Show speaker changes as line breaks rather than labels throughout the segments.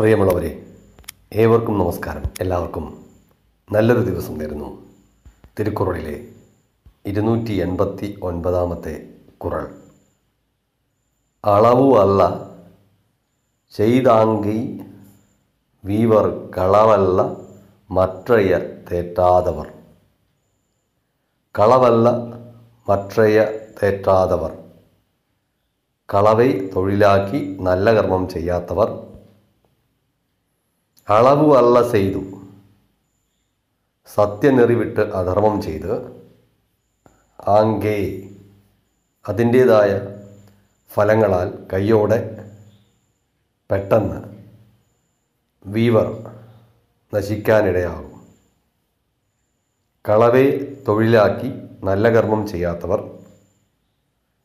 പ്രിയമുള്ളവരെ ഏവർക്കും നമസ്കാരം. എല്ലാവർക്കും നല്ലൊരു ദിവസം നേരുന്നു. തിരുക്കുറളിലെ ഇരുന്നൂറ്റി എൺപത്തി ഒൻപതാമത്തെ കുറൾ. അളവു അല്ല ചെയ്താങ്കി വീവർ കളവല്ല മറ്റയ തേറ്റാതവർ. കളവല്ല മറ്റയ തേറ്റാതവർ. കളവെ തൊഴിലാക്കി നല്ല കർമ്മം ചെയ്യാത്തവർ അളവു അല്ല ചെയ്തു. സത്യനെറിവിട്ട് അധർമ്മം ചെയ്ത് ആങ്കേ അതിന്റേതായ ഫലങ്ങളാൽ കയ്യോടെ പെട്ടെന്ന് വീവർ നശിക്കാനിടയാകും. കളവെ തൊഴിലാക്കി നല്ല കർമ്മം ചെയ്യാത്തവർ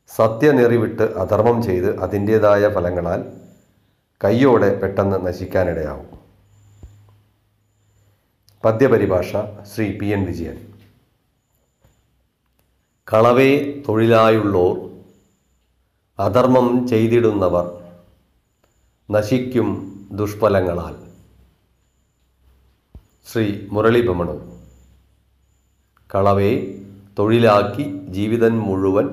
സത്യനെറിവിട്ട് അധർമ്മം ചെയ്ത് അതിന്റേതായ ഫലങ്ങളാൽ കയ്യോടെ പെട്ടെന്ന് നശിക്കാനിടയാവും പദ്യപരിഭാഷ ശ്രീ പി എൻ വിജയൻ. കളവേ തൊഴിലായുള്ളോർ അധർമ്മം ചെയ്തിടുന്നവർ നശിക്കും ദുഷ്ഫലങ്ങളാൽ. ശ്രീ മുരളി ബമണു കളവേ തൊഴിലാക്കി ജീവിതൻ മുഴുവൻ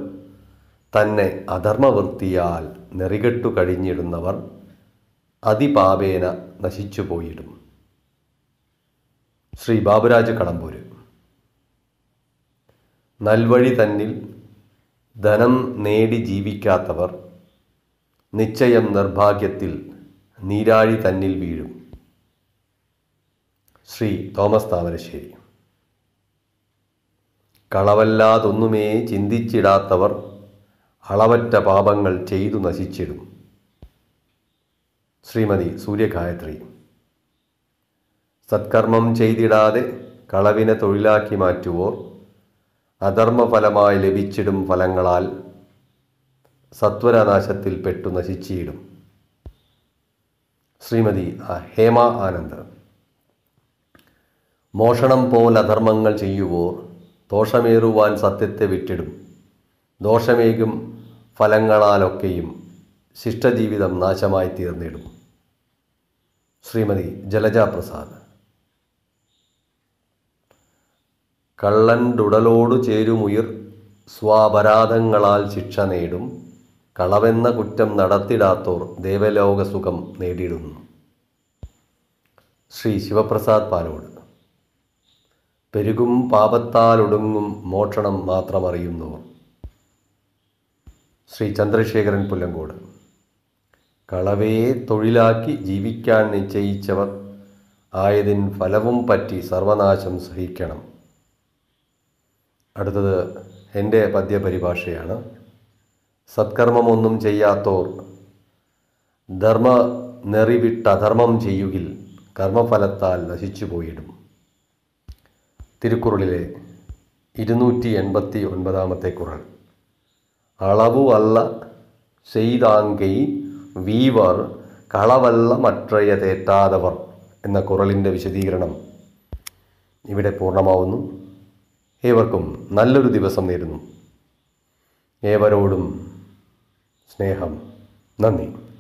തന്നെ അധർമ്മവൃത്തിയാൽ നെറികെട്ടു കഴിഞ്ഞിടുന്നവർ അതിപാപേന നശിച്ചു പോയിടും ശ്രീ ബാബുരാജ് കടമ്പൂര്. നൽവഴി തന്നിൽ ധനം നേടി ജീവിക്കാത്തവർ നിശ്ചയം നിർഭാഗ്യത്തിൽ നീരാഴി തന്നിൽ വീഴും. ശ്രീ തോമസ് താമരശ്ശേരി. കളവല്ലാതൊന്നുമേ ചിന്തിച്ചിടാത്തവർ അളവറ്റ പാപങ്ങൾ ചെയ്തു നശിച്ചിടും. ശ്രീമതി സൂര്യഗായത്രി. സത്കർമ്മം ചെയ്തിടാതെ കളവിനെ തൊഴിലാക്കി മാറ്റുവോർ അധർമ്മഫലമായി ലഭിച്ചിടും ഫലങ്ങളാൽ സത്വരനാശത്തിൽ പെട്ടു നശിച്ചിടും ശ്രീമതി ഹേമ ആനന്ദ്. മോഷണം പോൽ അധർമ്മങ്ങൾ ചെയ്യുവോർ ദോഷമേറുവാൻ സത്യത്തെ വിട്ടിടും. ദോഷമേകും ഫലങ്ങളാലൊക്കെയും ശിഷ്ടജീവിതം നാശമായി തീർന്നിടും. ശ്രീമതി ജലജ പ്രസാദ് കള്ളന്റുടലോടു ചേരുമുയിർ സ്വാപരാധങ്ങളാൽ ശിക്ഷ നേടും. കളവെന്ന കുറ്റം നടത്തിടാത്തോർ ദേവലോകസുഖം നേടിയിടുന്നു ശ്രീ ശിവപ്രസാദ് പാലോട്. പെരുകും പാപത്താലൊടുങ്ങും മോഷണം മാത്രമറിയുന്നവർ ശ്രീ ചന്ദ്രശേഖരൻ പുല്ലങ്കോട്. കളവയെ തൊഴിലാക്കി ജീവിക്കാൻ നിശ്ചയിച്ചവർ. ആയതിൻ ഫലവും പറ്റി സർവനാശം സഹിക്കണം. അടുത്തത് എന്റെ പദ്യപരിഭാഷയാണ്. സത്കർമ്മമൊന്നും ചെയ്യാത്തോർ ധർമ്മ നെറിവിട്ട അധർമ്മം ചെയ്യുകിൽ കർമ്മഫലത്താൽ നശിച്ചു പോയിടും. തിരുക്കുറളിലെ ഇരുന്നൂറ്റി എൺപത്തി ഒൻപതാമത്തെ കുറൾ അളവു അല്ല ചെയ്താങ്കൈ വീവർ കളവല്ല മറ്റയ തേറ്റാതവർ എന്ന കുറളിന്റെ വിശദീകരണം ഇവിടെ പൂർണമാവുന്നു. ഏവർക്കും നല്ലൊരു ദിവസം നേരുന്നു. ഏവരോടും സ്നേഹം. നന്ദി.